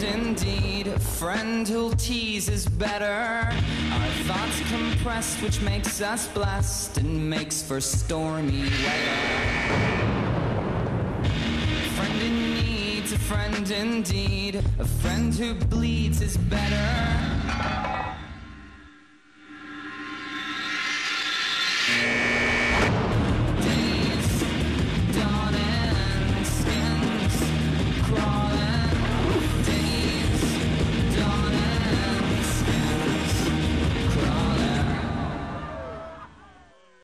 friend indeed, a friend who'll tease is better. Our thoughts compressed, which makes us blessed and makes for stormy weather. Friend in need, a friend indeed, a friend who bleeds is better.